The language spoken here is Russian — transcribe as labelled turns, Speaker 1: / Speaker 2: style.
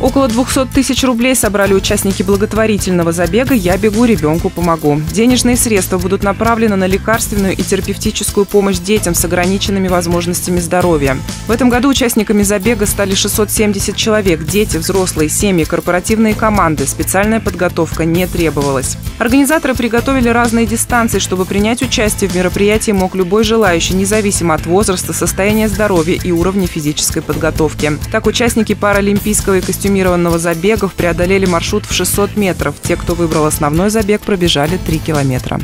Speaker 1: Около 200 тысяч рублей собрали участники благотворительного забега «Я бегу, ребенку помогу». Денежные средства будут направлены на лекарственную и терапевтическую помощь детям с ограниченными возможностями здоровья. В этом году участниками забега стали 670 человек. Дети, взрослые, семьи, корпоративные команды. Специальная подготовка не требовалась. Организаторы приготовили разные дистанции, чтобы принять участие в мероприятии мог любой желающий, независимо от возраста, состояния здоровья и уровня физической подготовки. Так, участники паралимпийского и костюмированного костюмированного забегов преодолели маршрут в 600 метров. Те, кто выбрал основной забег, пробежали 3 километра.